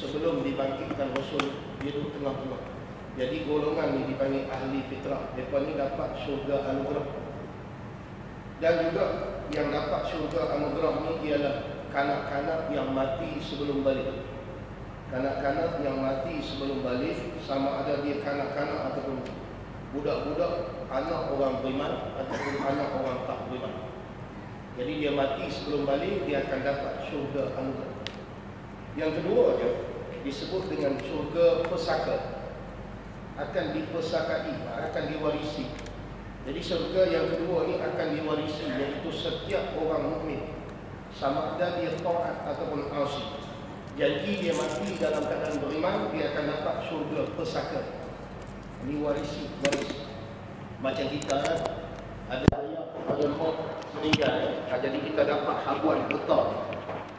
sebelum dibangkitkan Rasul dia duduk tengah-tengah. Jadi golongan ni dipanggil ahli fitrah. Mereka ni dapat syurga anugerah. Dan juga yang dapat syurga anugerah ni ialah kanak-kanak yang mati sebelum balik. Kanak-kanak yang mati sebelum balik sama ada dia kanak-kanak ataupun budak-budak anak orang beriman ataupun anak orang tak beriman. Jadi dia mati sebelum balik dia akan dapat syurga anugerah. Yang kedua dia disebut dengan syurga pesaka. Akan dipesakai akan diwarisi. Jadi syurga yang kedua ni akan diwarisi iaitu setiap orang mukmin. Sama ada dia taat ataupun asi jadi dia mati dalam keadaan beriman dia akan dapat syurga pesaka. Diwarisi warisi. Macam kita ada ada maut meninggal jadi kita dapat habuan harta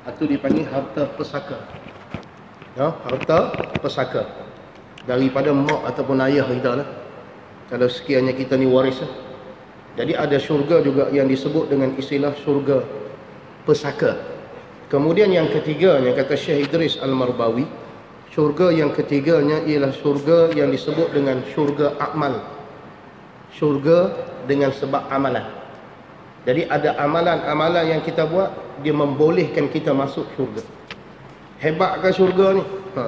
itu dipanggil harta pesaka ya, harta pesaka daripada mak ataupun ayah kita lah. Kalau sekiranya kita ni waris lah. jadi ada syurga juga yang disebut dengan istilah syurga pesaka. Kemudian yang ketiganya kata Syekh Idris Al-Marbawi syurga yang ketiganya ialah syurga yang disebut dengan syurga amal. Syurga dengan sebab amalan. Jadi ada amalan-amalan yang kita buat dia membolehkan kita masuk syurga Hebat ke syurga ni? Ha.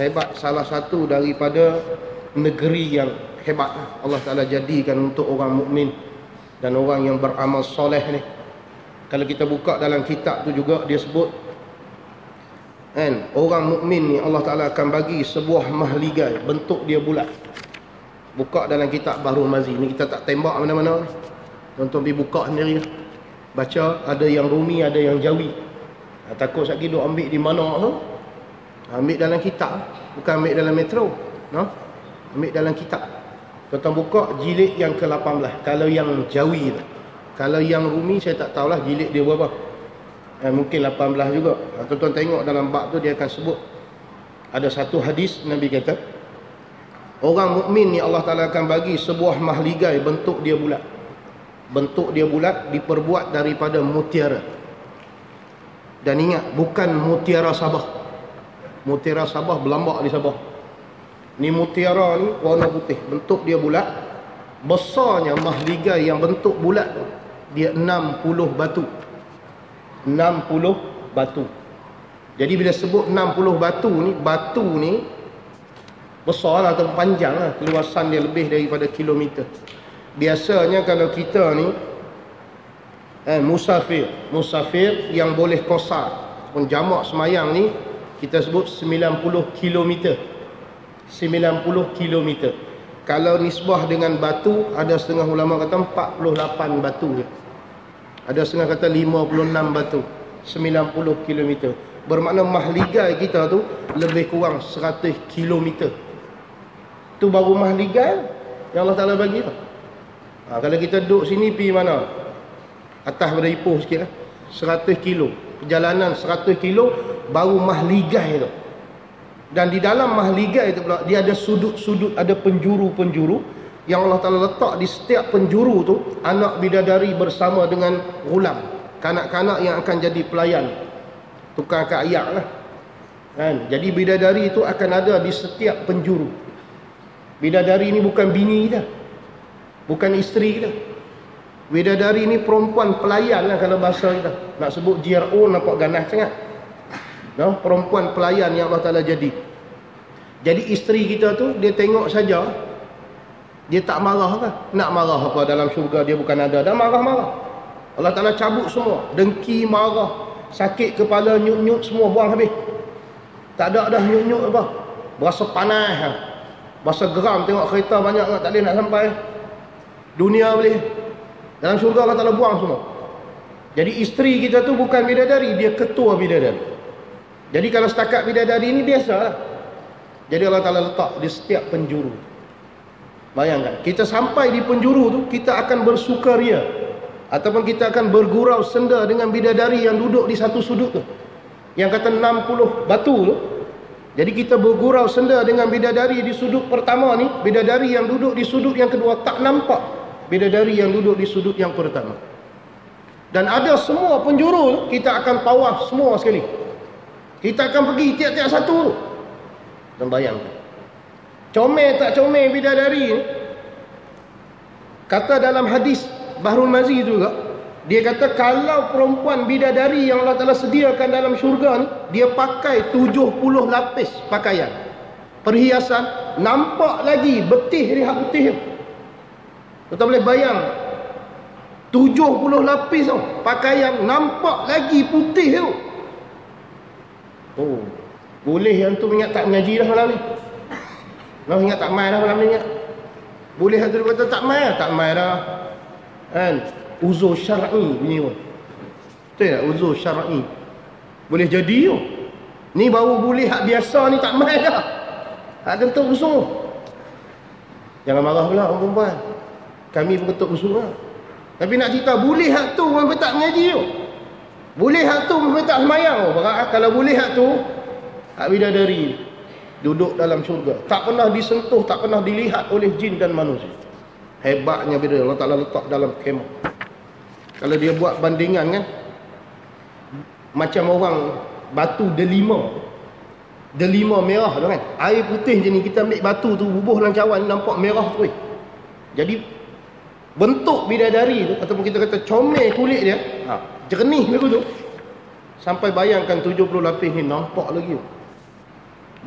Hebat salah satu daripada negeri yang hebat Allah Ta'ala jadikan untuk orang mukmin dan orang yang beramal soleh ni. Kalau kita buka dalam kitab tu juga dia sebut kan orang mukmin ni Allah Taala akan bagi sebuah mahligai bentuk dia bulat. Buka dalam kitab Bahrul Mazi ni kita tak tembak mana-mana. Tonton pergi buka sendiri. Baca ada yang Rumi ada yang Jawi. Ha, takut sakit duk ambil di mana tu? Ambil dalam kitab, bukan ambil dalam metro. No? Ambil dalam kitab. Tuan buka jilid yang ke-18. Kalau yang Jawi tu. Kalau yang Rumi saya tak tahulah jilid dia berapa. Eh, mungkin 18 juga. Tuan-tuan tengok dalam bab tu dia akan sebut ada satu hadis Nabi kata orang mukmin ni Allah Taala akan bagi sebuah mahligai bentuk dia bulat. Bentuk dia bulat diperbuat daripada mutiara. Dan ingat bukan mutiara Sabah. Mutiara Sabah berlambak di Sabah. Ni mutiara ni warna putih, bentuk dia bulat. Besarnya mahligai yang bentuk bulat tu dia 60 batu. 60 batu. Jadi bila sebut 60 batu ni, batu ni besar lah atau panjang lah. Keluasan dia lebih daripada kilometer. Biasanya kalau kita ni eh, musafir. Musafir yang boleh kosar. Pun jamak semayang ni kita sebut 90 km 90 km kalau nisbah dengan batu ada setengah ulama kata 48 batu je. Ada setengah kata 56 batu. 90 km bermakna mahligai kita tu lebih kurang 100 km tu baru mahligai yang Allah Ta'ala bagi tu ha, kalau kita duduk sini pergi mana atas pada Ipoh sikit lah. 100 kilo. Perjalanan 100 kilo baru mahligai tu dan di dalam mahligai tu pula dia ada sudut-sudut ada penjuru-penjuru yang Allah Ta'ala letak di setiap penjuru tu anak bidadari bersama dengan gulam. Kanak-kanak yang akan jadi pelayan. Tukar kat ayak lah. Kan? jadi bidadari itu akan ada di setiap penjuru. Bidadari ni bukan bini kita bukan isteri kita Widadari ni perempuan pelayan lah kalau bahasa kita. Nak sebut GRO nampak ganas sangat. No? Perempuan pelayan yang Allah Ta'ala jadi. Jadi isteri kita tu dia tengok saja. Dia tak marah kan? Nak marah apa dalam syurga dia bukan ada. Dan marah-marah. Allah Ta'ala cabut semua. Dengki, marah. Sakit kepala, nyut-nyut semua buang habis. Tak ada dah nyut-nyut apa. Berasa panas. Berasa geram tengok kereta banyak tak boleh nak sampai. Dunia boleh dalam syurga Allah Ta'ala buang semua. Jadi isteri kita tu bukan bidadari, dia ketua bidadari. Jadi kalau setakat bidadari ni biasa lah. Jadi Allah Ta'ala letak di setiap penjuru. Bayangkan, kita sampai di penjuru tu, kita akan bersukaria. Ataupun kita akan bergurau senda dengan bidadari yang duduk di satu sudut tu. Yang kata 60 batu tu. Jadi kita bergurau senda dengan bidadari di sudut pertama ni. Bidadari yang duduk di sudut yang kedua tak nampak bidadari yang duduk di sudut yang pertama dan ada semua penjuru kita akan tawaf semua sekali Kita akan pergi tiap-tiap satu. Dan bayangkan. Comel tak comel bidadari. Kata dalam hadis Bahrul Mazi juga. Dia kata kalau perempuan bidadari yang Allah Ta'ala sediakan dalam syurga ni. Dia pakai 70 lapis pakaian. Perhiasan. Nampak lagi betih rehat betih. Kita boleh bayang. 70 lapis tau. Pakaian nampak lagi putih tu oh boleh yang tu ingat tak mengaji dah malam ni? Nah, ingat tak main dah malam ni ingat? Boleh yang tu kata tak main tak main dah. Kan? Uzur syar'i bunyi pun betul tak? Uzur syar'i. Boleh jadi tu. Ni baru boleh hak biasa ni tak main dah. Hak tentu uzur jangan marah pula orang perempuan kami pun ketuk tapi nak cerita boleh hak tu sampai tak mengaji tu. Boleh hak tu sampai tak semayang tu. Kalau boleh hak tu hak bidadari duduk dalam syurga. Tak pernah disentuh, tak pernah dilihat oleh jin dan manusia. Hebatnya bila Allah Taala letak dalam kemah. Kalau dia buat bandingan kan macam orang batu delima. Delima merah tu kan. Air putih je ni kita ambil batu tu bubuh dalam cawan nampak merah tu. Jadi bentuk bidadari tu ataupun kita kata comel kulit dia ha, jernih lagu tu sampai bayangkan 70 lapis ni nampak lagi.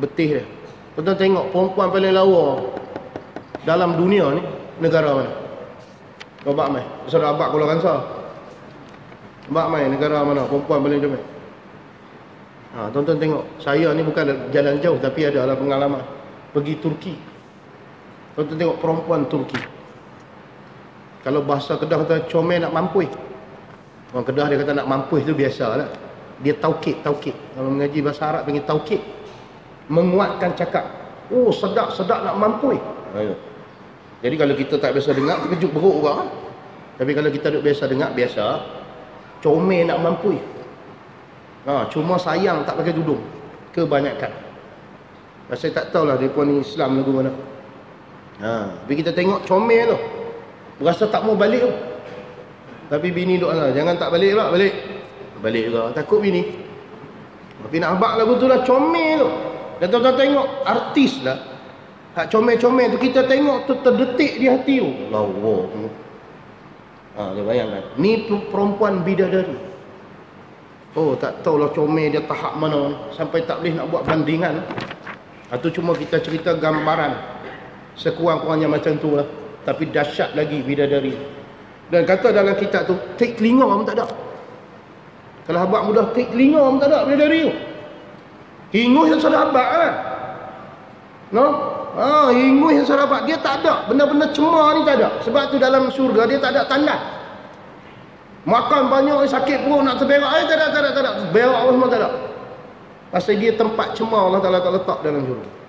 Betih dia. Tuan tengok perempuan paling lawa dalam dunia ni negara mana? Abak mai. Saudara Abak Kuala Kansar. Abak mai negara mana? Perempuan paling comel. Ha, tuan-tuan tengok saya ni bukan jalan jauh tapi ada lah pengalaman. Pergi Turki. Tuan-tuan tengok perempuan Turki kalau bahasa Kedah kata comel nak mampus. Orang Kedah dia kata nak mampus tu biasalah. Dia taukid, taukid. Kalau mengaji bahasa Arab panggil taukid. Menguatkan cakap. Oh, sedap-sedap nak mampus. Jadi kalau kita tak biasa dengar, terkejut beruk juga. Tapi kalau kita duduk biasa dengar, biasa. Comel nak mampus. Ha, cuma sayang tak pakai tudung. Kebanyakan. Saya tak tahulah dia pun Islam lagu mana. Ha, tapi kita tengok comel tu. Berasa tak mau balik tu. Tapi bini duk lah. Jangan tak balik pula. Balik. Balik juga. Takut bini. Tapi nak abak lagu tu lah. Comel tu. Dan tuan-tuan tengok. Artis lah. Hak comel-comel tu. Kita tengok tu terdetik di hati tu. Allah. Ha, dia bayangkan. Ni perempuan bidadari. Oh tak tahulah comel dia tahap mana. Sampai tak boleh nak buat bandingan. Itu cuma kita cerita gambaran. Sekurang-kurangnya macam tu lah tapi dahsyat lagi bidadari. Dan kata dalam kitab tu tik telinga pun tak ada. Kalau habak mudah tik telinga pun tak ada bidadari tu. Hingus yang sahabat kan? No? Ha hingus yang sahabat dia tak ada. Benda-benda cemar ni tak ada. Sebab tu dalam syurga dia tak ada tanda makan banyak sakit perut nak terberak. Eh tak ada tak ada tak ada. Berak apa semua tak ada. Pasal dia tempat cemar Allah Taala tak letak dalam syurga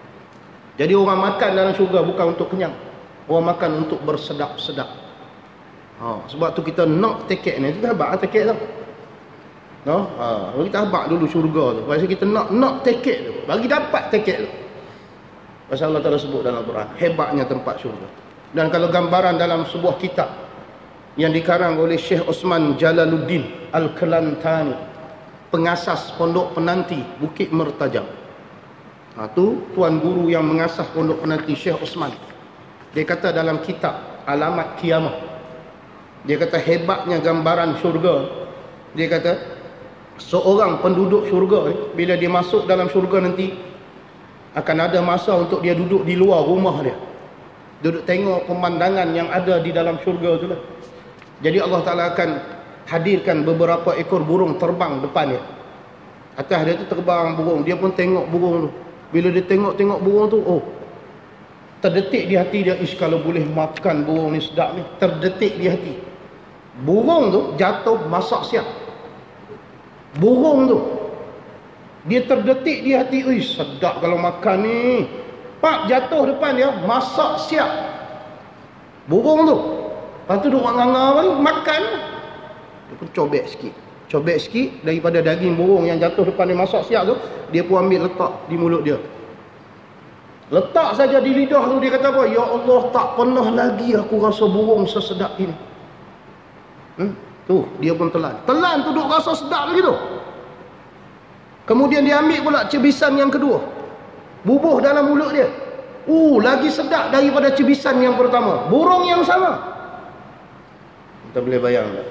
jadi orang makan dalam syurga bukan untuk kenyang Orang makan untuk bersedap-sedap. Ha, sebab tu kita nak tiket ni. Kita habak lah tiket tu. No? Ha, kita habak dulu syurga tu. Pasal kita nak nak tiket tu. Bagi dapat tiket tu. Pasal Allah Ta'ala sebut dalam Al-Quran. Hebatnya tempat syurga. Dan kalau gambaran dalam sebuah kitab. Yang dikarang oleh Syekh Osman Jalaluddin Al-Kelantani. Pengasas pondok penanti Bukit Mertajam. Ha, tu tuan guru yang mengasah pondok penanti Syekh Osman. Dia kata dalam kitab Alamat Kiamah. Dia kata hebatnya gambaran syurga. Dia kata seorang penduduk syurga bila dia masuk dalam syurga nanti akan ada masa untuk dia duduk di luar rumah dia. Duduk tengok pemandangan yang ada di dalam syurga tu lah. Jadi Allah Ta'ala akan hadirkan beberapa ekor burung terbang depan dia. Atas dia tu terbang burung. Dia pun tengok burung tu. Bila dia tengok-tengok burung tu, oh terdetik di hati dia ish kalau boleh makan burung ni sedap ni terdetik di hati. Burung tu jatuh masak siap. Burung tu dia terdetik di hati ish sedap kalau makan ni. Pak jatuh depan dia masak siap. Burung tu lepas tu dia ni makan. Dia pun cobek sikit. Cobek sikit daripada daging burung yang jatuh depan dia masak siap tu dia pun ambil letak di mulut dia Letak saja di lidah tu dia kata apa? Ya Allah tak pernah lagi aku rasa burung sesedap ini. Hmm? Tu dia pun telan. Telan tu duk rasa sedap lagi tu. Kemudian dia ambil pula cebisan yang kedua. Bubuh dalam mulut dia. Uh, lagi sedap daripada cebisan yang pertama. Burung yang sama. Kita boleh bayang tak?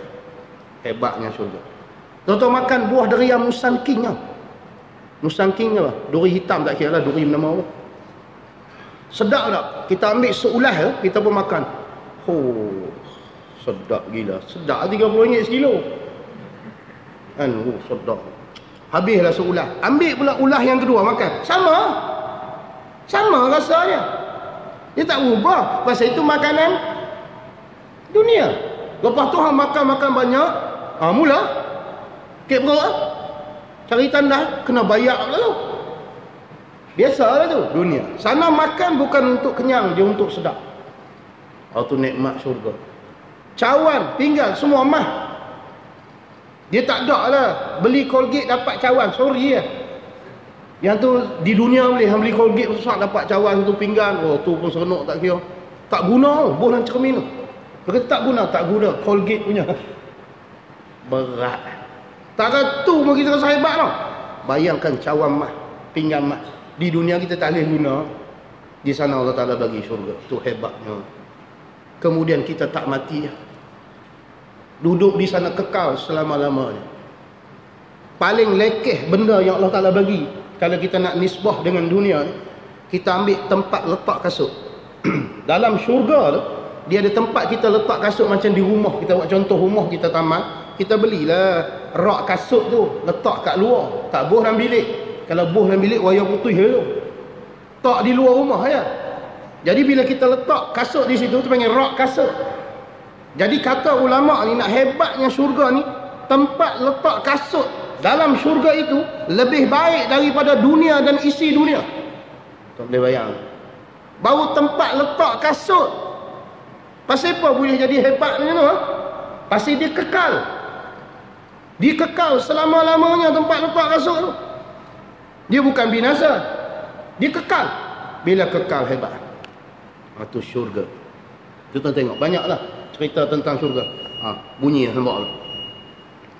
Hebatnya syurga. Tuan-tuan makan buah durian musangking tau. Musangking apa? Duri hitam tak kira lah. Duri nama apa. Sedap tak? Kita ambil seulah ya, kita pun makan. Oh, sedap gila. Sedap RM30 sekilo. Kan, oh, sedap. Habislah seulah. Ambil pula ulah yang kedua makan. Sama. Sama rasanya. Dia tak ubah. Pasal itu makanan dunia. Lepas tu hang makan-makan banyak, ha mula kek berapa? Cari tanda kena bayar pula tu. Biasalah tu dunia. Sana makan bukan untuk kenyang, dia untuk sedap. Oh tu nikmat syurga. Cawan tinggal semua mah. Dia tak ada lah beli Colgate dapat cawan, sorry ya. Yang tu di dunia boleh hang beli Colgate susah dapat cawan tu pinggan. Oh tu pun seronok tak kira. Tak guna oh, bolan cermin tu. Dia tak guna, tak guna Colgate punya. Berat. Tak ada tu pun kita rasa hebat tau. Bayangkan cawan mah, pinggan mah. Di dunia kita tak boleh guna. Di sana Allah Ta'ala bagi syurga. Tu hebatnya. Kemudian kita tak mati. Duduk di sana kekal selama-lamanya. Paling lekeh benda yang Allah Ta'ala bagi. Kalau kita nak nisbah dengan dunia Kita ambil tempat letak kasut. Dalam syurga tu. Dia ada tempat kita letak kasut macam di rumah. Kita buat contoh rumah kita tamat. Kita belilah rak kasut tu. Letak kat luar. Tak boh dalam bilik. Kalau boh dalam bilik wayar putih tu. Tak di luar rumah ya. Jadi bila kita letak kasut di situ tu panggil rak kasut. Jadi kata ulama ni nak hebatnya syurga ni tempat letak kasut dalam syurga itu lebih baik daripada dunia dan isi dunia. Tak boleh bayang. Baru tempat letak kasut. Pasal apa boleh jadi hebat ni tu? Ha? Pasal dia kekal. Dia kekal selama-lamanya tempat letak kasut tu. Dia bukan binasa. Dia kekal. Bila kekal hebat. Itu syurga. Kita tengok. Banyaklah cerita tentang syurga. Ha, bunyi nampak lah.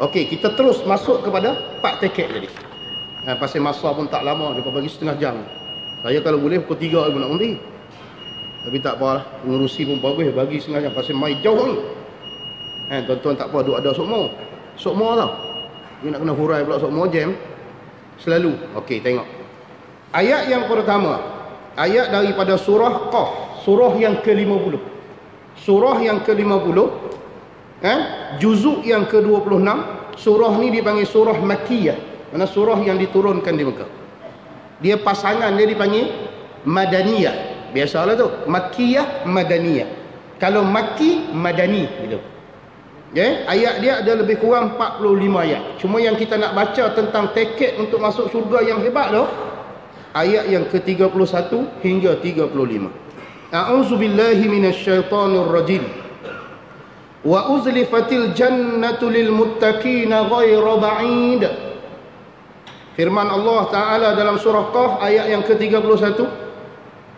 Okey, kita terus masuk kepada part tiket tadi. Ha, pasal masa pun tak lama. Dia bagi setengah jam. Saya kalau boleh pukul 3 pun nak berhenti. Tapi tak apalah. Mengurusi pun bagus. Bagi setengah jam. Pasal main jauh ni. Ha, tuan-tuan tak apa. Duk ada sokmo. Sokmo tau. Ni nak kena hurai pula sokmo jam. Selalu. Okey, tengok. Ayat yang pertama. Ayat daripada surah Qaf. Surah yang ke-50. Surah yang ke-50. Eh? Juzuk yang ke-26. Surah ni dipanggil surah Makiyah. Mana surah yang diturunkan di Mekah. Dia pasangan dia dipanggil Madaniyah. Biasalah tu. Makiyah, Madaniyah. Kalau Maki, Madani. Gitu. Yeah? Ayat dia ada lebih kurang 45 ayat. Cuma yang kita nak baca tentang tiket untuk masuk syurga yang hebat tu. Ayat yang ke-31 hingga 35. A'udzu billahi minasyaitonir rajim. Wa uzlifatil jannatu lil muttaqina ghayra ba'id. Firman Allah Taala dalam surah Qaf ayat yang ke-31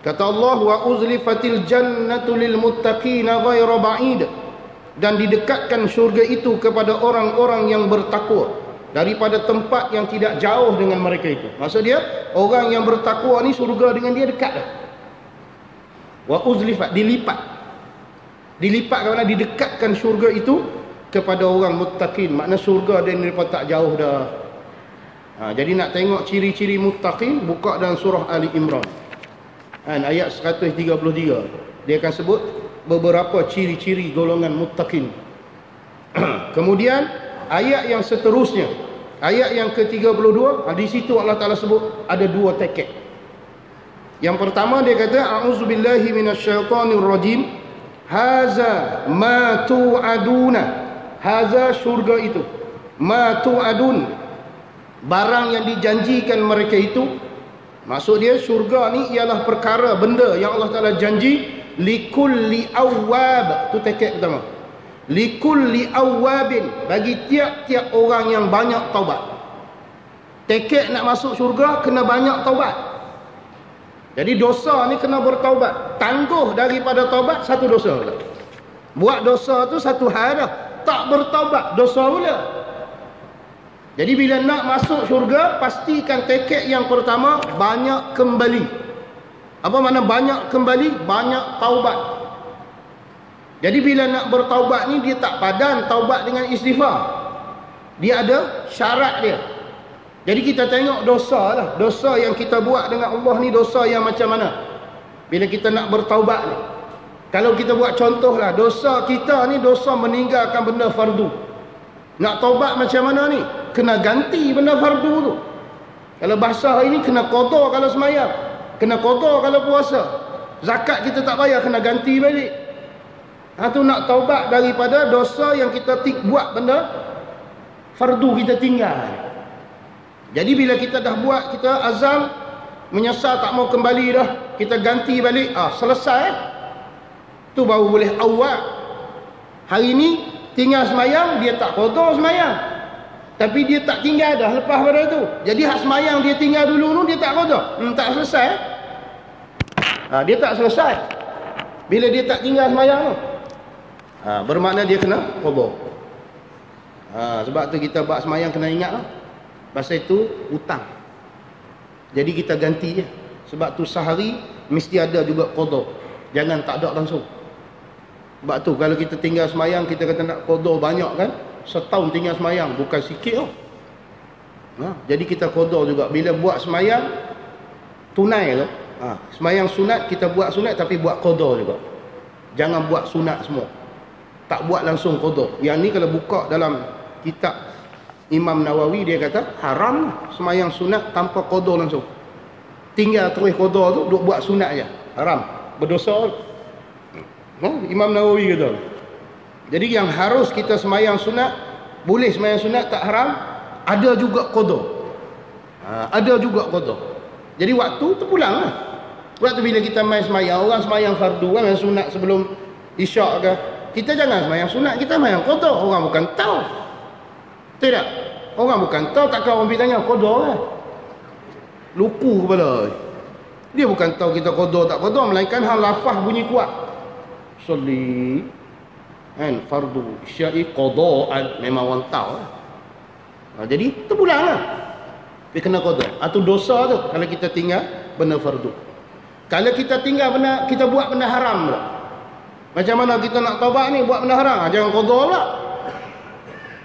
kata Allah wa uzlifatil jannatu lil muttaqina ghayra ba'id dan didekatkan syurga itu kepada orang-orang yang bertakwa daripada tempat yang tidak jauh dengan mereka itu. Maksud dia orang yang bertakwa ni syurga dengan dia dekat dah. Wa uzlifat dilipat. Dilipat kerana didekatkan syurga itu kepada orang muttaqin. Makna syurga dia ni tak jauh dah. Ha, jadi nak tengok ciri-ciri muttaqin buka dalam surah Ali Imran. Ha, ayat 133. Dia akan sebut beberapa ciri-ciri golongan muttaqin. Kemudian ayat yang seterusnya, ayat yang ke-32, di situ Allah Taala sebut ada dua tiket. Yang pertama dia kata a'udzubillahi minasyaitonir rajim. Haza ma tu'aduna. Haza syurga itu. Ma tu'adun. Barang yang dijanjikan mereka itu Maksud dia syurga ni ialah perkara benda yang Allah Taala janji likulli awwab. Tu tiket pertama. Likulli awwabin. Bagi tiap-tiap orang yang banyak taubat. Tiket nak masuk syurga kena banyak taubat. Jadi dosa ni kena bertaubat. Tangguh daripada taubat satu dosa pula. Buat dosa tu satu hal dah. Tak bertaubat dosa pula. Jadi bila nak masuk syurga, pastikan tiket yang pertama banyak kembali. Apa makna banyak kembali? Banyak taubat. Jadi bila nak bertaubat ni dia tak padan taubat dengan istighfar. Dia ada syarat dia. Jadi kita tengok dosa lah. Dosa yang kita buat dengan Allah ni dosa yang macam mana? Bila kita nak bertaubat ni. Kalau kita buat contoh lah. Dosa kita ni dosa meninggalkan benda fardu. Nak taubat macam mana ni? Kena ganti benda fardu tu. Kalau bahasa hari ni kena kotor kalau semayang. Kena kotor kalau puasa. Zakat kita tak bayar kena ganti balik. Ha tu nak taubat daripada dosa yang kita tik buat benda fardu kita tinggal. Jadi bila kita dah buat kita azam menyesal tak mau kembali dah, kita ganti balik, ah selesai. Tu baru boleh awal. Hari ni tinggal semayang dia tak kotor semayang. Tapi dia tak tinggal dah lepas pada tu. Jadi hak semayang dia tinggal dulu tu dia tak kotor. Hmm, tak selesai. Ha, dia tak selesai. Bila dia tak tinggal semayang tu. Ha, bermakna dia kena kotor. Ha, sebab tu kita buat semayang kena ingat lah. Pasal itu hutang. Jadi kita ganti je. Sebab tu sehari mesti ada juga kodok. Jangan tak ada langsung. Sebab tu kalau kita tinggal semayang kita kata nak kodok banyak kan. Setahun tinggal semayang bukan sikit tau. Ha, jadi kita kodok juga. Bila buat semayang tunai tu. Ha, semayang sunat kita buat sunat tapi buat kodok juga. Jangan buat sunat semua. Tak buat langsung kodok. Yang ni kalau buka dalam kitab Imam Nawawi dia kata haram semayang sunat tanpa kodor langsung tinggal terus kodor tu duk buat sunat je haram berdosa ha? Imam Nawawi kata jadi yang harus kita semayang sunat boleh semayang sunat tak haram ada juga kodor ha, ada juga kodor jadi waktu terpulang lah waktu bila kita main semayang orang semayang fardu kan sunat sebelum isyak ke kita jangan semayang sunat kita semayang kodor orang bukan tahu tidak. Orang bukan tahu takkan orang pergi tanya kodor kan. Lupu kepala. Dia bukan tahu kita kodor tak kodor melainkan hal lafaz bunyi kuat. Soli kan fardu syai qadaan memang orang tahu lah. Ha, jadi terpulang lah. Dia kena kodor. Atau dosa tu kalau kita tinggal benda fardu. Kalau kita tinggal benda kita buat benda haram pula. Macam mana kita nak taubat ni buat benda haram? Ha, jangan kodor pula.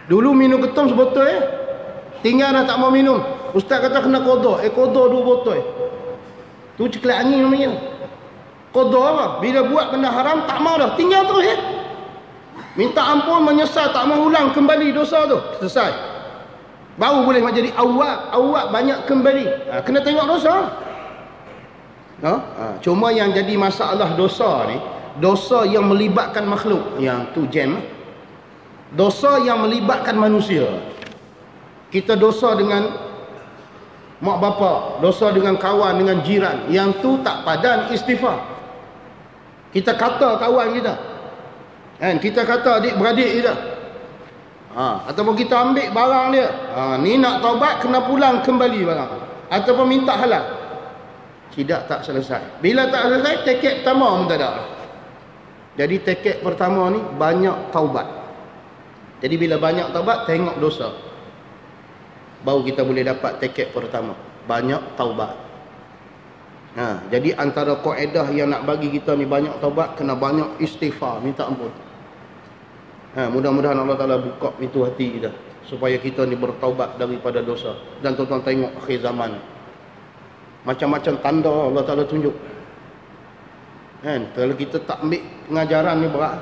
Dulu minum ketum sebotol eh. Tinggal dah tak mau minum. Ustaz kata kena kodok. Eh kodok dua botol. Tu ceklat angin namanya. Kodok apa? Bila buat benda haram tak mau dah. Tinggal terus eh. Minta ampun menyesal tak mau ulang kembali dosa tu. Selesai. Baru boleh jadi awak. Awak banyak kembali. Ha, kena tengok dosa. Ha? Ha, cuma yang jadi masalah dosa ni. Dosa yang melibatkan makhluk. Yang tu jam. Dosa yang melibatkan manusia kita dosa dengan mak bapa dosa dengan kawan dengan jiran yang tu tak padan istighfar kita kata kawan kita kan kita kata adik beradik kita ha ataupun kita ambil barang dia ha ni nak taubat kena pulang kembali barang ataupun minta halal tidak tak selesai bila tak selesai tiket pertama pun tak ada jadi tiket pertama ni banyak taubat jadi bila banyak taubat tengok dosa. Baru kita boleh dapat tiket pertama. Banyak taubat. Ha, jadi antara kaedah yang nak bagi kita ni banyak taubat kena banyak istighfar, minta ampun. Ha, mudah-mudahan Allah Taala buka pintu hati kita supaya kita ni bertaubat daripada dosa. Dan tuan-tuan tengok akhir zaman. Macam-macam tanda Allah Taala tunjuk. Kan? Kalau kita tak ambil pengajaran ni berat.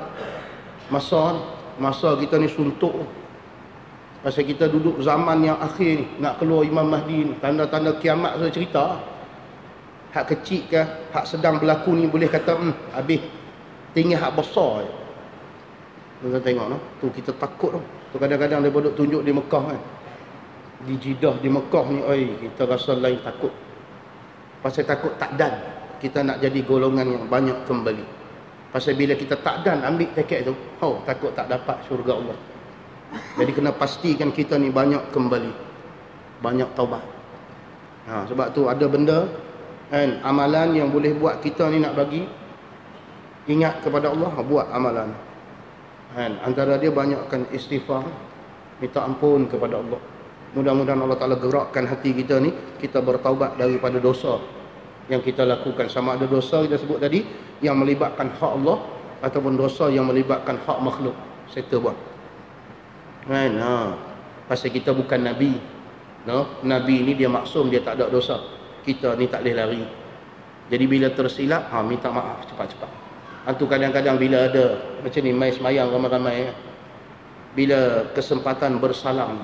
Masa masa kita ni suntuk pasal kita duduk zaman yang akhir ni nak keluar Imam Mahdi ni tanda-tanda kiamat saya cerita hak kecil ke hak sedang berlaku ni boleh kata hmm, habis tinggal hak besar je kita tengok no? tu kita takut tu, tu kadang-kadang dia duduk tunjuk di Mekah kan di Jidah di Mekah ni oi kita rasa lain takut pasal takut tak dan kita nak jadi golongan yang banyak kembali Pasal bila kita tak dan ambil tiket tu, oh takut tak dapat syurga Allah. Jadi kena pastikan kita ni banyak kembali. Banyak taubat. Ha, sebab tu ada benda kan amalan yang boleh buat kita ni nak bagi ingat kepada Allah, buat amalan. Kan antara dia banyakkan istighfar, minta ampun kepada Allah. Mudah-mudahan Allah Ta'ala gerakkan hati kita ni, kita bertaubat daripada dosa yang kita lakukan. Sama ada dosa kita sebut tadi, yang melibatkan hak Allah, ataupun dosa yang melibatkan hak makhluk. Settle buat. Kan? Ha. Pasal kita bukan Nabi. No? Nabi ni dia maksum, dia tak ada dosa. Kita ni tak boleh lari. Jadi bila tersilap, ha, minta maaf cepat-cepat. Itu kadang-kadang bila ada macam ni, mai semayang ramai-ramai. Eh. Bila kesempatan bersalam.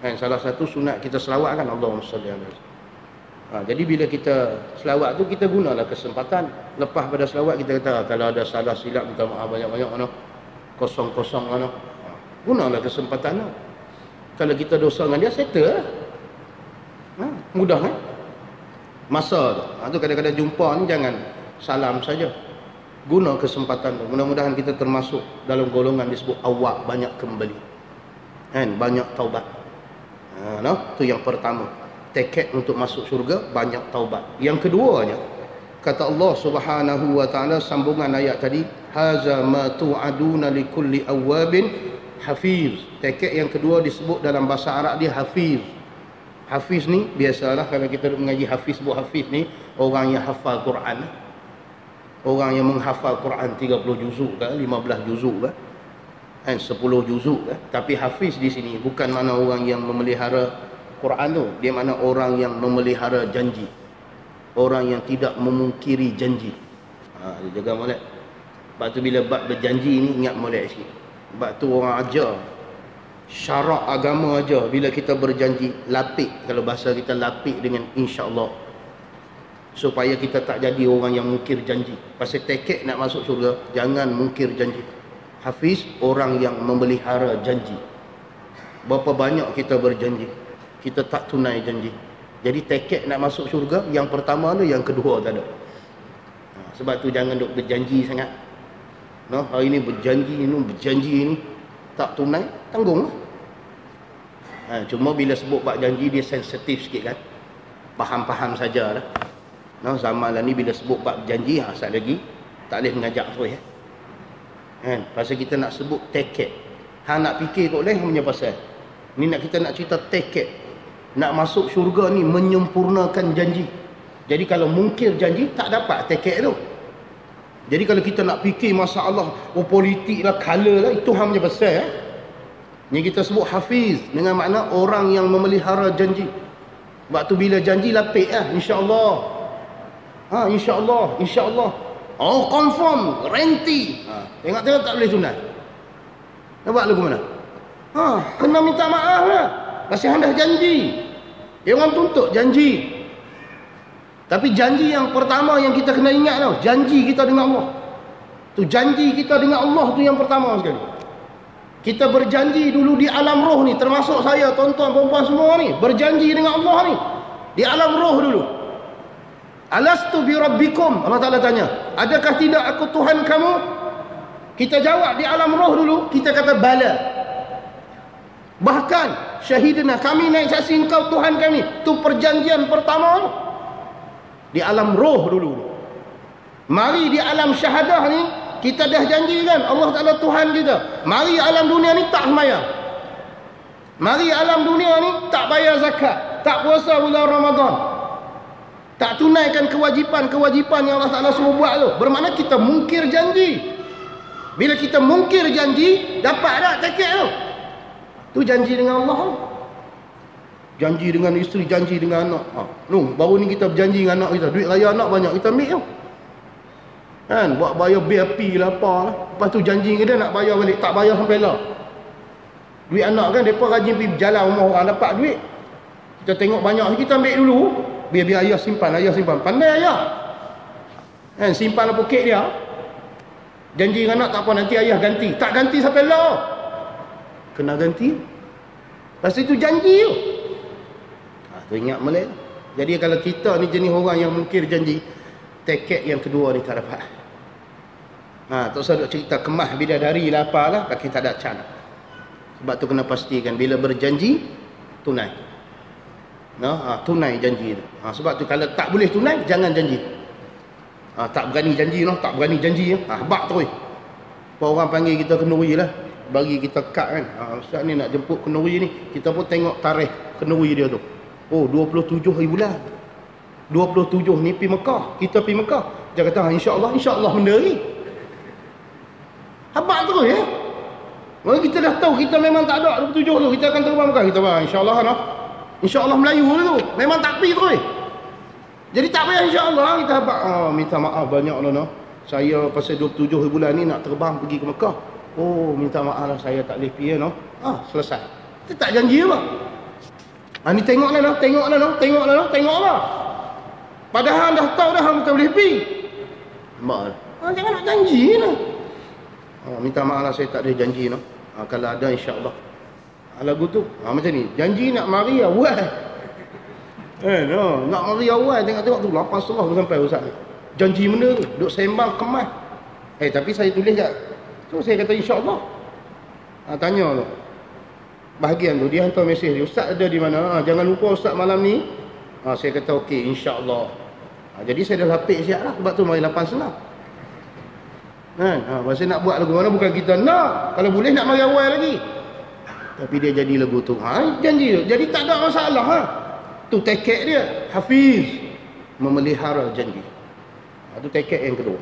Kan? Salah satu sunat kita selawat kan. Allahumma salli ha, Jadi bila kita selawat tu, kita gunalah kesempatan. Lepas pada selawat, kita kata, ah, kalau ada salah silap, minta maaf banyak-banyak. Mana? Kosong-kosong. Mana? Ha, gunalah kesempatan. Kalau kita dosa dengan dia, settle lah. Ha, mudah kan? Masa tu. Ha, tu kadang-kadang jumpa ni jangan salam saja guna kesempatan tu. Mudah-mudahan kita termasuk dalam golongan disebut awak banyak kembali. Kan? Banyak taubat. Ha no? Tu yang pertama. Tiket untuk masuk syurga banyak taubat. Yang keduanya kata Allah Subhanahu wa taala sambungan ayat tadi haza ma tu'aduna likulli awabin hafiz. Tiket yang kedua disebut dalam bahasa Arab dia hafiz. Hafiz ni biasalah kalau kita mengaji hafiz bu hafiz ni orang yang hafal Quran orang yang menghafal Quran 30 juzuk ke 15 juzuk ke kan 10 juzuk ke tapi hafiz di sini bukan mana orang yang memelihara Quran tu dia mana orang yang memelihara janji. Orang yang tidak memungkiri janji. Ha dia jaga molek. Sebab tu bila bab berjanji ni ingat molek sikit. Sebab tu orang ajar. Syarak agama aja bila kita berjanji lapik. Kalau bahasa kita lapik dengan insya-Allah supaya kita tak jadi orang yang mungkir janji. Pasal tekek nak masuk syurga jangan mungkir janji. Hafiz orang yang memelihara janji. Berapa banyak kita berjanji? Kita tak tunai janji. Jadi tekek nak masuk syurga yang pertama tu yang kedua tak ada. Ha, sebab tu jangan duk berjanji sangat. No, hari ni berjanji ni berjanji ni tak tunai tanggung lah. ha, cuma bila sebut bak janji dia sensitif sikit kan. Faham-faham sajalah No, zaman lah ni bila sebut bab janji, ha, saat lagi tak boleh mengajak tu ya. Kan? Pasal kita nak sebut teket. Ha nak fikir kok lain punya pasal. Ni nak kita nak cerita teket. Nak masuk syurga ni menyempurnakan janji. Jadi kalau mungkir janji tak dapat teket tu. Jadi kalau kita nak fikir masalah oh politik lah, color lah, itu hang punya pasal eh. Ni kita sebut hafiz dengan makna orang yang memelihara janji. Waktu bila janji lapik lah, insya-Allah. Ha insya-Allah, insya-Allah. Oh confirm, renti. Ha tengok-tengok tak boleh sunat. Nampak lagu mana? Ha kena minta maaf lah. Pasal anda janji. Dia orang tuntut janji. Tapi janji yang pertama yang kita kena ingat tau, janji kita dengan Allah. Tu janji kita dengan Allah tu yang pertama sekali. Kita berjanji dulu di alam roh ni termasuk saya tuan-tuan puan semua ni berjanji dengan Allah ni di alam roh dulu. Alastu bi rabbikum? Allah Taala tanya. Adakah tidak aku Tuhan kamu? Kita jawab di alam roh dulu, kita kata bala. Bahkan syahidna kami naik saksi engkau Tuhan kami. Tu perjanjian pertama di alam roh dulu. Mari di alam syahadah ni kita dah janji kan Allah Taala Tuhan kita. Mari alam dunia ni tak sembahyang. Mari alam dunia ni tak bayar zakat, tak puasa bulan Ramadan, tak tunaikan kewajipan-kewajipan yang Allah Ta'ala suruh buat tu. Bermakna kita mungkir janji. Bila kita mungkir janji dapat tak tekek tu? Tu janji dengan Allah janji dengan isteri janji dengan anak. Ha. nu baru ni kita berjanji dengan anak kita. Duit raya anak banyak kita ambil tu. Kan buat bayar BAP lah apa lah. Lepas tu janji dengan dia nak bayar balik. Tak bayar sampai lah. Duit anak kan mereka rajin pergi jalan rumah orang dapat duit. Kita tengok banyak kita ambil dulu biar biar ayah simpan ayah simpan. Pandai ayah. Kan simpan lah pokek dia. Janji dengan anak tak apa nanti ayah ganti. Tak ganti sampai lah. Kena ganti. Pasal itu janji tu. Ha, tu ingat boleh jadi kalau kita ni jenis orang yang mungkir janji teket yang kedua ni tak dapat. Ha, tak usah duk cerita kemah bidadari lah apalah kaki tak ada can sebab tu kena pastikan bila berjanji tunai no, ha, tunai janji tu. Ha, sebab tu kalau tak boleh tunai jangan janji. Ha, tak berani janji no, tak berani janji ha, bak terus. Apa orang panggil kita kenuri lah. Bagi kita kad kan. Ha, ustaz ni nak jemput kenuri ni, kita pun tengok tarikh kenduri dia tu. Oh 27 hari bulan. 27 ni pi Mekah. Kita pi Mekah. Dia kata insya-Allah insya-Allah benda ni. Habaq tu ya. Kalau kita dah tahu kita memang tak ada 27 tu kita akan terbang Mekah kita bang insya-Allah noh. Insya-Allah Melayu tu. Memang tak pi tu. Eh. Jadi tak payah insya-Allah kita habaq. Oh, minta maaf banyak lah noh. Saya pasal 27 hari bulan ni nak terbang pergi ke Mekah. Oh minta maaf lah saya tak boleh pergi ya noh. Ah selesai. Kita tak janji apa. Ha, ni tengoklah noh, tengoklah noh, tengoklah noh, tengoklah. Padahal dah tahu dah hang tak boleh pergi. Mak. Ha, jangan nak janji lah. Ha, minta maaf lah saya tak ada janji noh. Ha, kalau ada insya-Allah. Lagu tu. Ha, macam ni. Janji nak mari awal. Eh, no. nak mari awal tengok-tengok tu 8 setengah sampai ustaz. Janji mana tu? Duk sembang kemas. Eh, tapi saya tulis tak. So saya kata insya-Allah. Ha, tanya tu bahagian tu dia hantar mesej dia ustaz ada di mana ha, jangan lupa ustaz malam ni ha, saya kata okey insyaallah ha, jadi saya dah lapik siap lah sebab tu mari lapan senang kan ha, masa nak buat lagu mana bukan kita nak kalau boleh nak mari awal lagi tapi dia jadi lagu tu ha, janji jadi tak ada masalah ha. tu tekek dia hafiz memelihara janji ha, tu tekek yang kedua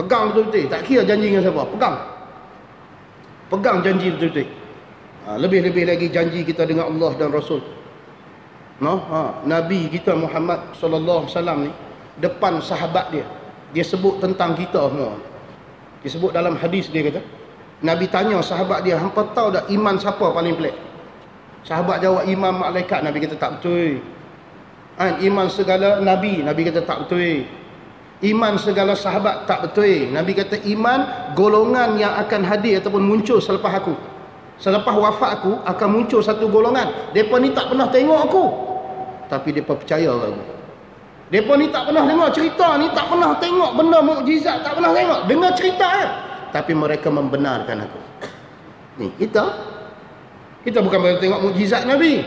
pegang betul-betul tak kira janji dengan siapa pegang pegang janji betul-betul Ha, lebih-lebih lagi janji kita dengan Allah dan Rasul. No? Ha, Nabi kita Muhammad sallallahu alaihi wasallam ni depan sahabat dia. Dia sebut tentang kita semua. Dia sebut dalam hadis dia kata, Nabi tanya sahabat dia, "Hangpa tahu tak iman siapa paling pelik?" Sahabat jawab, "Iman malaikat." Nabi kata, "Tak betul." Ha, iman segala nabi, Nabi kata tak betul. Iman segala sahabat tak betul. Nabi kata iman golongan yang akan hadir ataupun muncul selepas aku. Selepas wafat aku akan muncul satu golongan. Depa ni tak pernah tengok aku. Tapi depa percaya aku. Depa ni tak pernah dengar cerita ni, tak pernah tengok benda mukjizat, tak pernah tengok. Dengar cerita ya. Tapi mereka membenarkan aku. Ni kita kita bukan boleh tengok mukjizat Nabi.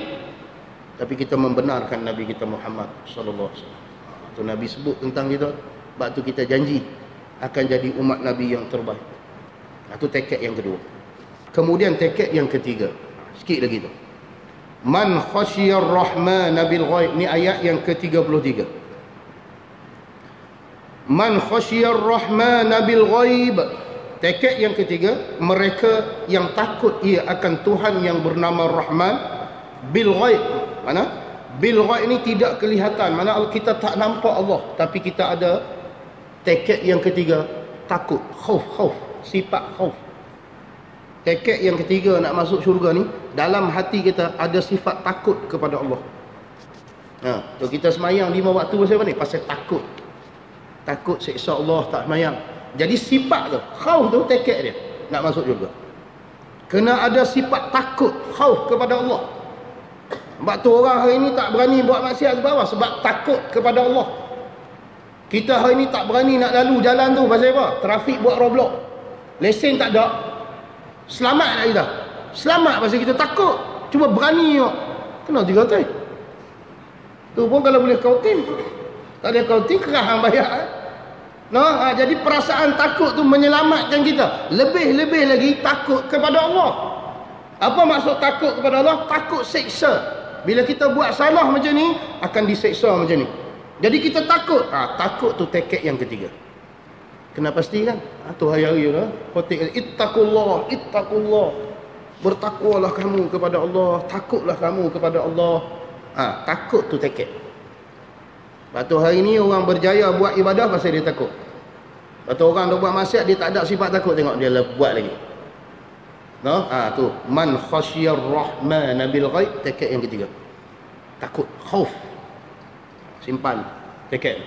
Tapi kita membenarkan Nabi kita Muhammad sallallahu alaihi wasallam. Tu Nabi sebut tentang kita, sebab tu kita janji akan jadi umat Nabi yang terbaik. Itu tekad yang kedua. Kemudian tekad yang ketiga. Sikit lagi tu. Man khasyiyar rahman bil ghaib. Ni ayat yang ke-33. Man khasyiyar rahman bil ghaib. Tekad yang ketiga, mereka yang takut ia akan Tuhan yang bernama Rahman bil ghaib. Mana? Bil ghaib ni tidak kelihatan. Mana kita tak nampak Allah, tapi kita ada tekad yang ketiga, takut, khauf, khauf, sifat khauf. Tekad yang ketiga nak masuk syurga ni Dalam hati kita ada sifat takut kepada Allah ha, so kita semayang lima waktu pasal apa ni? Pasal takut Takut seksa Allah tak semayang Jadi sifat tu, khauf tu tekad dia Nak masuk syurga Kena ada sifat takut, khauf kepada Allah Sebab tu orang hari ni tak berani buat maksiat sebab apa? Sebab takut kepada Allah Kita hari ni tak berani nak lalu jalan tu pasal apa? Trafik buat roadblock Lesen tak ada Selamat tak kita? Selamat pasal kita takut. Cuma berani tengok. Kena tiga tu. Tu pun kalau boleh kau tim. Tak ada kau tim, kerah yang bayar. Eh? No, ha, jadi perasaan takut tu menyelamatkan kita. Lebih-lebih lagi takut kepada Allah. Apa maksud takut kepada Allah? Takut seksa. Bila kita buat salah macam ni, akan diseksa macam ni. Jadi kita takut. Ha, takut tu tekad yang ketiga. Kena pasti kan? Ha, tu hari-hari lah. Khotik ittaqullah, ittaqullah. Bertakwalah kamu kepada Allah, takutlah kamu kepada Allah. Ah, ha, takut tu tekad. Batu hari ni orang berjaya buat ibadah pasal dia takut. Batu orang dah buat maksiat dia tak ada sifat takut tengok dia buat lagi. No? Ah ha, tu man khasyar rahman bil ghaib tekad yang ketiga. Takut, khauf. Simpan tekad.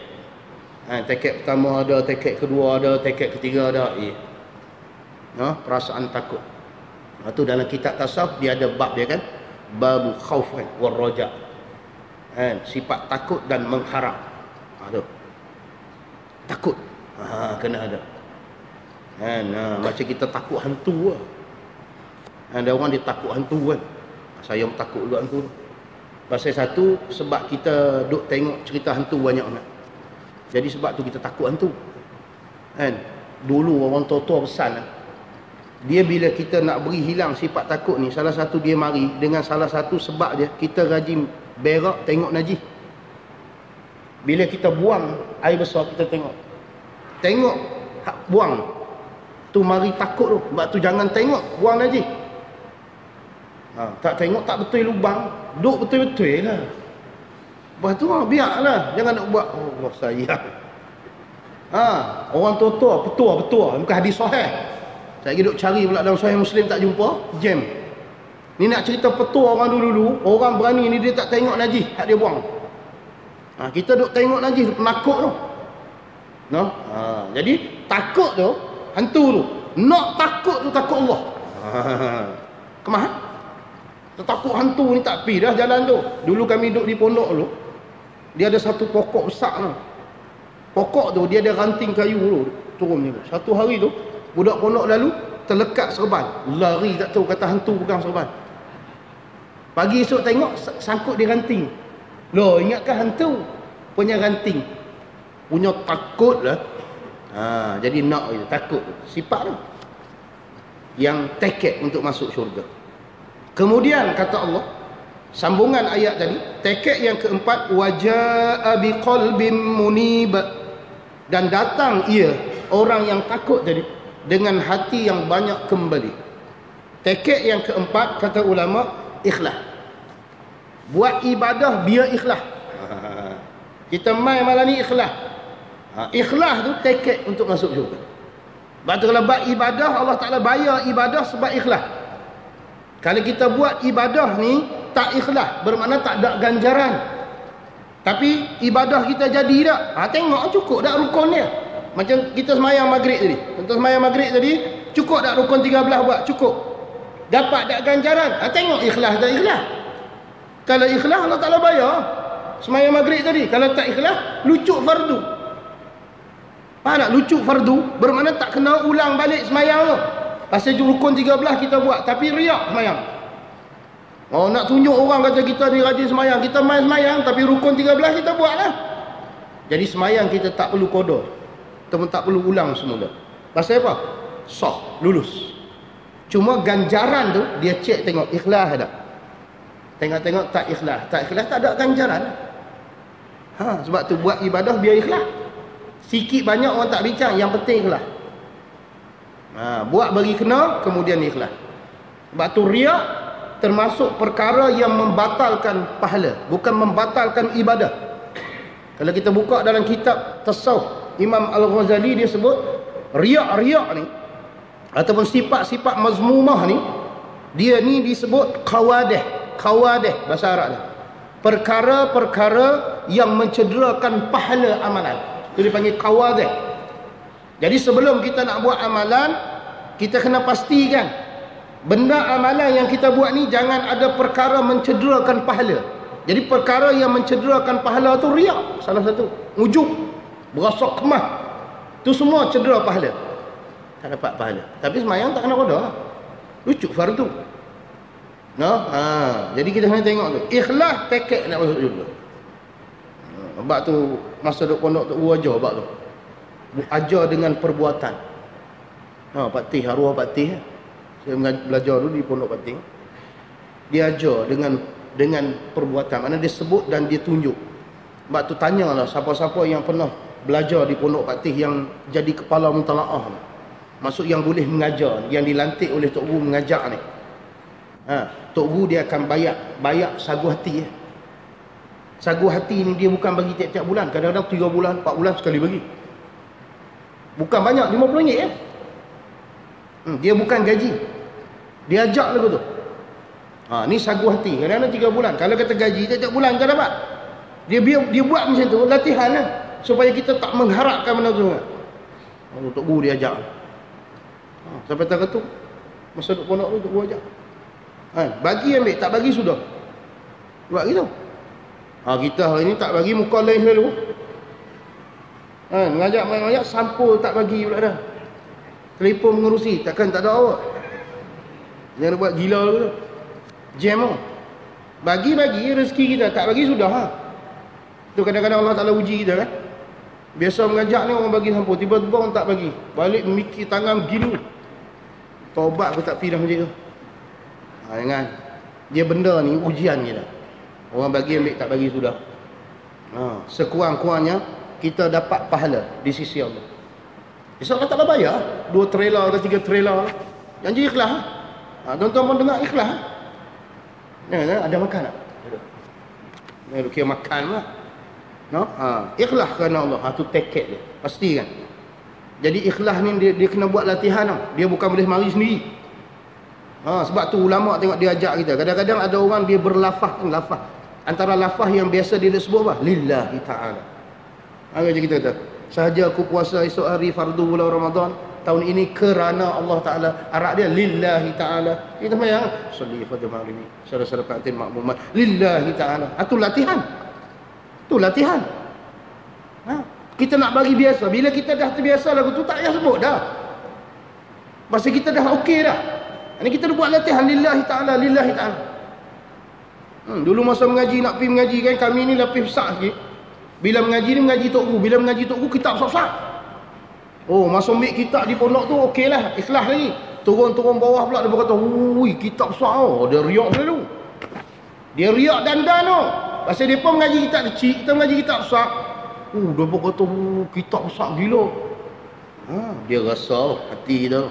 Ha, tekad pertama ada, tekad kedua ada, tekad ketiga ada. Eh. Ha, perasaan takut. Ha, tu dalam kitab tasawuf dia ada bab dia kan. Babu khauf kan, war raja. Ha, sifat takut dan mengharap. Ha, tu. Takut. Ha, kena ada. Ha, nah, macam kita takut hantu lah. Ada orang dia takut hantu kan. Saya takut juga hantu. Pasal satu, sebab kita duk tengok cerita hantu banyak kan. Jadi sebab tu kita takut hantu. Kan? Dulu orang tua-tua pesan lah. dia bila kita nak beri hilang sifat takut ni salah satu dia mari dengan salah satu sebab dia kita rajin berak tengok najis bila kita buang air besar kita tengok tengok. Buang. Tu mari takut tu. Sebab tu jangan tengok. Buang najis ha, tak tengok tak betul lubang. Duk betul-betul lah. Lepas tu ha, biarlah. Jangan nak buat. Oh Allah sayang ha, orang tua-tua petua-petua bukan hadis sahih. Saya pergi duk cari pula dalam sahih muslim tak jumpa. Jam. Ni nak cerita petua orang dulu-dulu. Orang berani ni dia tak tengok najis hak dia buang. Ha, kita duk tengok najis penakut tu. No? Ha, jadi takut tu hantu tu. Nak takut tu takut Allah. Ha, kemah? Takut hantu ni tak pi dah jalan tu. Dulu kami duduk di pondok dulu. Dia ada satu pokok besar tu. Pokok tu dia ada ranting kayu tu turun ni. Satu hari tu budak pondok lalu terlekat serban. Lari tak tahu kata hantu pegang serban. Pagi esok tengok sangkut di ranting. Loh, ingatkan hantu punya ranting. Punya takut lah. Ha, jadi nak itu, takut. Sifat tu. Yang teket untuk masuk syurga. Kemudian kata Allah, sambungan ayat tadi, teket yang keempat, waja'a biqalbin munib. Dan datang ia, orang yang takut tadi, dengan hati yang banyak kembali. Teket yang keempat, kata ulama, ikhlas buat ibadah biar ikhlas kita main malam ni ikhlas ha, ikhlas tu tiket untuk masuk syurga. Sebab tu kalau buat ibadah Allah Ta'ala bayar ibadah sebab ikhlas. Kalau kita buat ibadah ni tak ikhlas bermakna tak ada ganjaran. Tapi ibadah kita jadi tak? Ha, tengok cukup tak rukun dia? Macam kita semayang maghrib tadi. Untuk semayang maghrib tadi cukup tak rukun 13 buat? Cukup. Dapat tak ganjaran? Ha, tengok ikhlas tak ikhlas. Kalau ikhlas Allah Ta'ala bayar. Semayang maghrib tadi. Kalau tak ikhlas, lucuk fardu. Faham tak? Lucuk fardu bermakna tak kena ulang balik semayang tu. Pasal rukun 13 kita buat. Tapi riak semayang. Oh nak tunjuk orang kata kita ni rajin semayang. Kita main semayang tapi rukun 13 kita buat lah. Jadi semayang kita tak perlu kodok. Kita pun tak perlu ulang semula. Pasal apa? Sah. Lulus. Cuma ganjaran tu dia cek tengok ikhlas tak? Tengok-tengok tak ikhlas. Tak ikhlas tak ada ganjaran. Ha, sebab tu buat ibadah biar ikhlas. Sikit banyak orang tak bincang, yang penting ikhlas. Ha, buat bagi kena, kemudian ikhlas. Sebab tu riak termasuk perkara yang membatalkan pahala, bukan membatalkan ibadah. Kalau kita buka dalam kitab tasawuf, Imam Al-Ghazali dia sebut riak-riak ni ataupun sifat-sifat mazmumah ni dia ni disebut qawadih kawadih bahasa Arab ni. Perkara-perkara yang mencederakan pahala amalan. Itu dipanggil kawadih. Jadi sebelum kita nak buat amalan, kita kena pastikan benda amalan yang kita buat ni jangan ada perkara mencederakan pahala. Jadi perkara yang mencederakan pahala tu riak salah satu. Ujub, berasa kemah. Tu semua cedera pahala. Tak dapat pahala. Tapi semayang tak kena kodoh. Lucu fardu. No? Ha. Jadi kita kena tengok tu. Ikhlas tekek nak masuk juga. Sebab tu masa duk pondok tu guru ajar sebab tu. Ajar dengan perbuatan. Ha, Pak Tih, arwah Pak Tih. Saya belajar dulu di pondok Pak Tih. Dia ajar dengan dengan perbuatan. Mana dia sebut dan dia tunjuk. Sebab tu tanyalah siapa-siapa yang pernah belajar di pondok Pak Tih yang jadi kepala mutalaah. Maksud yang boleh mengajar. Yang dilantik oleh Tok Guru mengajar ni. Ha, Tok Guru dia akan bayar bayar sagu hati ya. Sagu hati ni dia bukan bagi tiap-tiap bulan, kadang-kadang 3 bulan, 4 bulan sekali bagi. Bukan banyak, RM50 ya. Hmm, dia bukan gaji. Dia ajak lagu tu. Ha, ni sagu hati. Kadang-kadang 3 bulan. Kalau kata gaji tiap-tiap bulan kau dapat. Dia dia, dia buat macam tu, latihan lah. Supaya kita tak mengharapkan benda tu. Oh, Tok Guru dia ajak. Ha, sampai tak tu. Masa duduk pondok tu, Tok Guru ajak. Ha, bagi ambil, tak bagi sudah. Buat gitu. Ha, kita hari ni tak bagi muka lain selalu. Ha, mengajak sampul tak bagi pula dah. Telefon mengurusi, takkan tak ada awak. Jangan buat gila tu. Jam oh. Bagi-bagi rezeki kita, tak bagi sudah ha. Tu kadang-kadang Allah Taala uji kita kan. Biasa mengajak ni orang bagi sampul, tiba-tiba orang tak bagi. Balik memikir tangan begini. Taubat aku tak dah masjid tu. Ha, jangan. Dia benda ni ujian dah. Orang bagi ambil tak bagi sudah. Ha, sekurang-kurangnya kita dapat pahala di sisi Allah. Esok Allah taklah bayar. Dua trailer atau tiga trailer. Yang jadi ikhlas. Ha, tuan-tuan pun dengar ikhlas. Ha, ada makan tak? Ada. Dia kira makan lah. No? Ha, ikhlas kerana Allah. Ha, tu teket dia. Pasti kan? Jadi ikhlas ni dia, dia kena buat latihan tau. Dia bukan boleh mari sendiri. Ha, sebab tu ulama tengok dia ajak kita. Kadang-kadang ada orang dia berlafaz kan lafaz. Antara lafaz yang biasa dia sebut apa? Lillahi ta'ala. Ha, macam kita kata. Sahaja aku puasa esok hari fardu bulan Ramadan. Tahun ini kerana Allah Ta'ala. Arak dia lillahi ta'ala. Kita bayang. Salli fadil ma'limi. Saudara-saudara pengantin makmumat. Lillahi ta'ala. Itu latihan. Itu latihan. Ha? Kita nak bagi biasa. Bila kita dah terbiasa lagu tu tak payah sebut dah. Masa kita dah okey dah. Ini kita buat latihan lillahi ta'ala. Lillahi ta'ala. Hmm, dulu masa mengaji nak pergi mengaji kan kami ni lapis besar sikit. Bila mengaji ni mengaji tok guru. Bila mengaji tok guru kitab besar-besar. Oh, masa ambil kitab di pondok tu okeylah, ikhlas lagi. Turun-turun bawah pula dia berkata, "Ui, kitab besar oh, dia riak dulu." Dia riak dandan tu. Pasal dia pun mengaji kitab kecil, kita mengaji kitab besar. Oh, dia berkata, oh, "Kitab besar gila." Ha, dia rasa hati dia,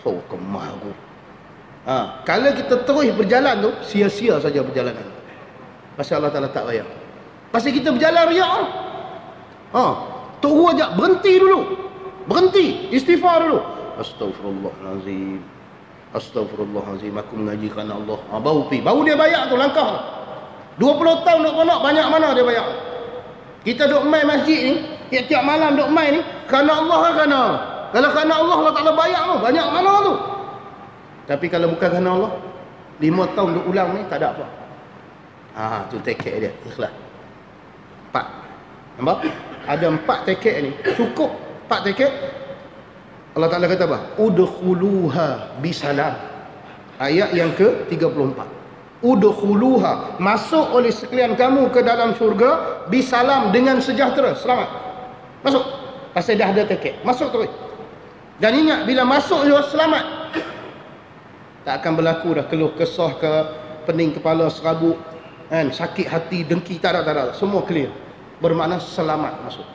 "Oh, kemah aku." Ha, kalau kita terus berjalan tu, sia-sia saja perjalanan. Pasal Allah Taala tak bayar. Pasal kita berjalan riak. Ha, tok guru ajak berhenti dulu. Berhenti, istighfar dulu. Astagfirullahalazim. Astagfirullahalazim. Aku mengaji kerana Allah. Ha, baru pi. Baru dia bayar tu langkah. 20 tahun duk konak banyak mana dia bayar. Kita duk main masjid ni, tiap-tiap malam duk main ni, kerana Allah kan kerana. Kalau kerana Allah Allah Taala bayar tu, banyak mana tu. Tapi kalau bukan kerana Allah, 5 tahun duk ulang ni tak ada apa. Ha, tu tekek dia, ikhlas. Empat. Nampak? Ada empat tekek ni. Cukup empat tekek. Allah Ta'ala kata apa? Udkhuluha bisalam. Ayat yang ke-34. Udkhuluha. Masuk oleh sekalian kamu ke dalam syurga. Bisalam dengan sejahtera. Selamat. Masuk. Pasal dah ada tekek. Masuk terus. Dan ingat, bila masuk selamat. Tak akan berlaku dah keluh kesah ke pening kepala serabut. Kan? Sakit hati dengki tak ada tak ada. Semua clear. Bermakna selamat masuk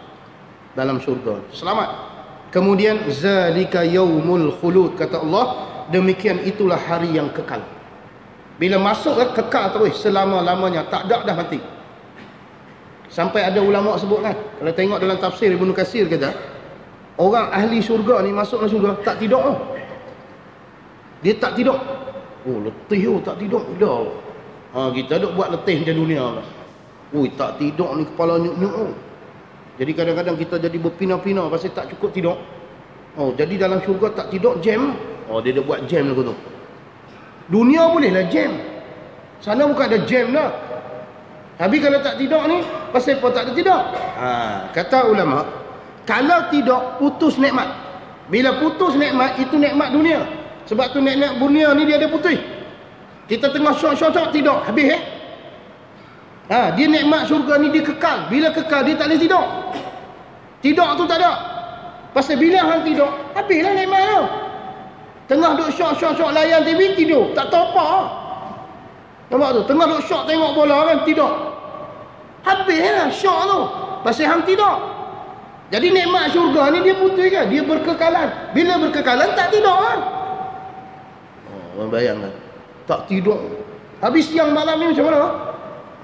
dalam syurga. Selamat. Kemudian zalika yaumul khulud kata Allah. Demikian itulah hari yang kekal. Bila masuk kekal terus. Selama-lamanya. Tak ada dah mati. Sampai ada ulama sebut kan? Kalau tengok dalam tafsir Ibnu Katsir kata orang ahli syurga ni masuk dalam syurga tak tidur. oh. Dia tak tidur oh letih oh tak tidur dah Ha, kita duk buat letih macam dunia lah. Ui, tak tidur ni kepala nyuk-nyuk. Oh. Jadi kadang-kadang kita jadi berpina-pina pasal tak cukup tidur. Oh, jadi dalam syurga tak tidur jam. Oh, dia dah buat jam lagu tu. Dunia boleh lah jam. Sana bukan ada jam dah. Tapi kalau tak tidur ni, pasal apa tak ada tidur? Ha, kata ulama, kalau tidur, putus nikmat. Bila putus nikmat, itu nikmat dunia. Sebab tu nikmat dunia ni dia ada putih. Kita tengah syok-syok tidur. Habis eh? Ha, dia nikmat syurga ni dia kekal. Bila kekal dia tak boleh tidur. Tidur tu tak ada. Pasal bila hang tidur, habislah nikmat tu. Tengah duk syok-syok layan TV tidur. Tak tahu apa. Nampak tu? Tengah duk syok tengok bola kan tidur. Habislah syok tu. Pasal hang tidur. Jadi nikmat syurga ni dia putih kan? Dia berkekalan. Bila berkekalan tak tidur kan? Oh, bayangkan tak tidur. Habis siang malam ni macam mana?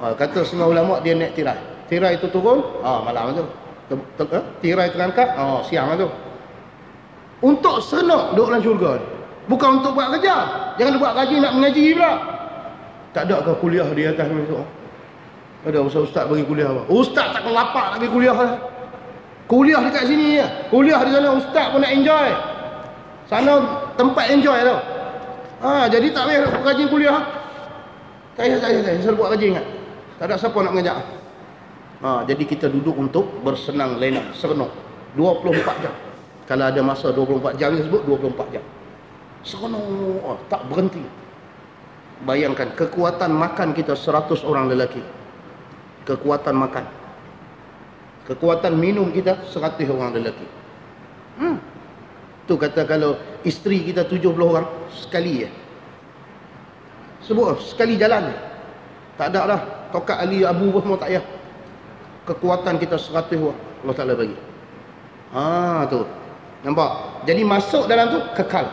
Ha, kata setengah ulama dia naik tirai. Tirai itu turun? Ha, malam tu. Eh, tirai terangkat? Ha, siang tu. Untuk senang duduk dalam syurga bukan untuk buat kerja. Jangan buat gaji nak mengaji pula. Tak ada ke kuliah di atas ni tu ada ustaz ustaz bagi kuliah apa? Ustaz tak kelapak nak bagi kuliah lah kuliah dekat sini ya kuliah di sana ustaz pun nak enjoy. Sana tempat enjoy tu Ha, jadi tak payah nak rajin kuliah. Tak payah, tak payah, tak payah. Saya buat rajin ingat. Tak ada siapa nak mengajak. Ha, jadi kita duduk untuk bersenang lenang, serenung. 24 jam. Kalau ada masa 24 jam sebut 24 jam. Serenung, oh, tak berhenti. Bayangkan kekuatan makan kita 100 orang lelaki. Kekuatan makan. Kekuatan minum kita 100 orang lelaki. Hmm. Tu kata kalau isteri kita 70 orang sekali ya. Sebut sekali jalan. Tak ada dah. Tokat Ali Abu pun semua tak payah. Kekuatan kita 100 orang. Allah Ta'ala bagi. Ha tu. Nampak? Jadi masuk dalam tu kekal.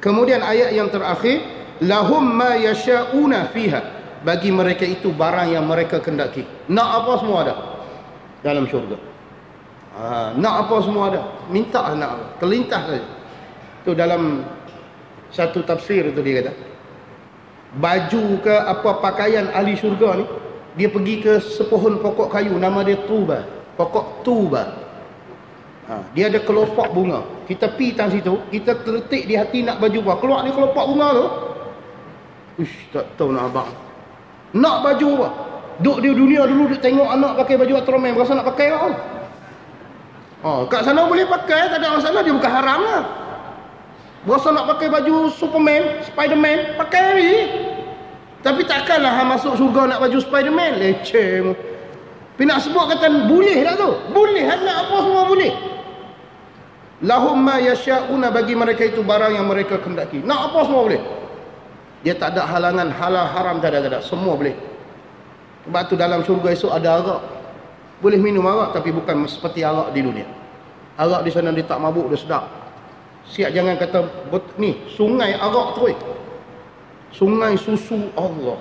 Kemudian ayat yang terakhir lahum ma yasha'una fiha bagi mereka itu barang yang mereka kendaki. Nak apa semua ada dalam syurga. Ha, nak apa semua ada. Minta nak apa. Terlintas saja. Tu dalam satu tafsir tu dia kata. Baju ke apa pakaian ahli syurga ni dia pergi ke sepohon pokok kayu nama dia tuba. Pokok tuba. Ha, dia ada kelopak bunga. Kita pi tang situ, kita terletik di hati nak baju apa. Keluar ni kelopak bunga tu. Uish, tak tahu nak abang. Nak baju apa? Duk di dunia dulu duk tengok anak pakai baju Ultraman, berasa nak pakai kan? Oh, kat sana boleh pakai, tak ada masalah, dia bukan haram lah. Berasa nak pakai baju Superman, Spiderman, pakai ni. Tapi takkanlah masuk surga nak baju Spiderman, leceh. Tapi nak sebut kata boleh tak tu? Boleh, nak apa semua boleh. Lahum ma yasha'una bagi mereka itu barang yang mereka kendaki. Nak apa semua boleh. Dia tak ada halangan halal haram tak ada, tak ada. Semua boleh. Sebab tu dalam syurga esok ada arak. Boleh minum arak tapi bukan seperti arak di dunia. Arak di sana dia tak mabuk, dia sedap. Siap jangan kata ni sungai arak tu. Eh. Sungai susu Allah.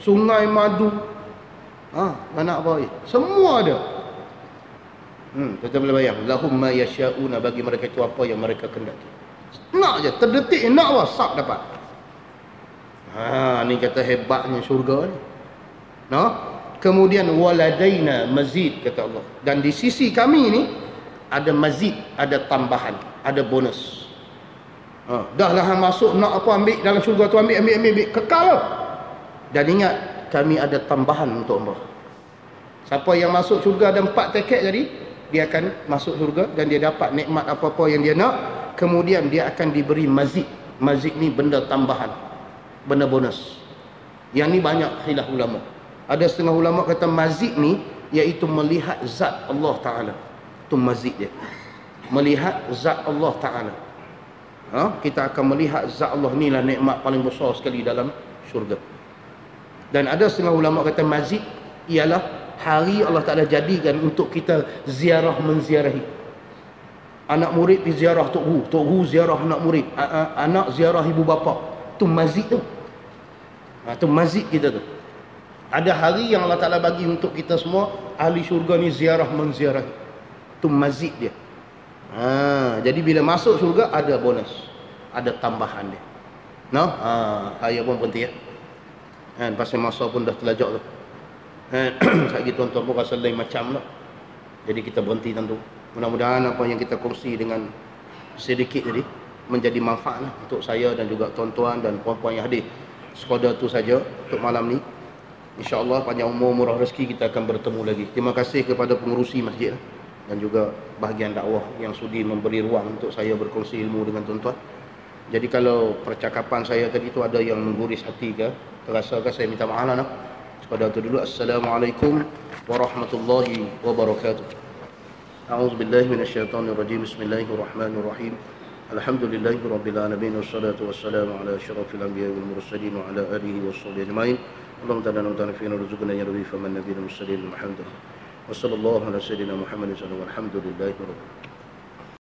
Sungai madu. Ha, mana apa eh? Semua ada. Hmm, kita boleh bayang. Lahum ma yasha'una bagi mereka itu apa yang mereka kendaki. Nak je, terdetik nak apa, sap dapat. Ha, ni kata hebatnya syurga ni. No? Kemudian waladaina mazid kata Allah. Dan di sisi kami ni ada mazid, ada tambahan, ada bonus. Ha, dah lah masuk nak apa ambil dalam syurga tu ambil ambil ambil, ambil. kekal lah. Dan ingat kami ada tambahan untuk Allah. Siapa yang masuk syurga ada empat tiket jadi dia akan masuk surga dan dia dapat nikmat apa-apa yang dia nak kemudian dia akan diberi mazid mazid ni benda tambahan benda bonus yang ni banyak khilaf ulama ada setengah ulama kata mazid ni iaitu melihat zat Allah Ta'ala. Tu mazid dia. Melihat zat Allah Ta'ala. Ha? kita akan melihat zat Allah ni lah nikmat paling besar sekali dalam syurga. Dan ada setengah ulama kata mazid ialah hari Allah Ta'ala jadikan untuk kita ziarah menziarahi. Anak murid pergi ziarah Tok Hu. Tok Hu ziarah anak murid. Anak ziarah ibu bapa. Tu mazid tu. Ha, tu mazid kita tu ada hari yang Allah Ta'ala bagi untuk kita semua ahli syurga ni ziarah menziarahi tu mazid dia ha, jadi bila masuk syurga ada bonus ada tambahan dia no? ha, saya pun berhenti ya kan pasal masa pun dah telajak tu Lagi tuan-tuan pun rasa lain macam lah. Jadi kita berhenti tentu. Mudah-mudahan apa yang kita kongsi dengan sedikit tadi menjadi manfaat lah untuk saya dan juga tuan-tuan dan puan-puan yang hadir. Sekadar tu saja untuk malam ni. InsyaAllah panjang umur murah rezeki kita akan bertemu lagi. Terima kasih kepada pengurusi masjid lah. dan juga bahagian dakwah yang sudi memberi ruang untuk saya berkongsi ilmu dengan tuan-tuan. Jadi kalau percakapan saya tadi tu ada yang mengguris hati ke, terasa ke saya minta maaf lah. Nah. pada waktu dulu Assalamualaikum warahmatullahi wabarakatuh minasyaitonir rajim Bismillahirrahmanirrahim Alhamdulillahi rabbil alamin wassalatu wassalamu ala asyrafil anbiya'i wal mursalin wa ala alihi washabbihi ajmain Allahumma ta'ala wa fina rizqana ya rabbi faman nabiyina mursalin Muhammadan wa sallallahu ala sayyidina Muhammadin sallallahu alhamdulillahi rabbil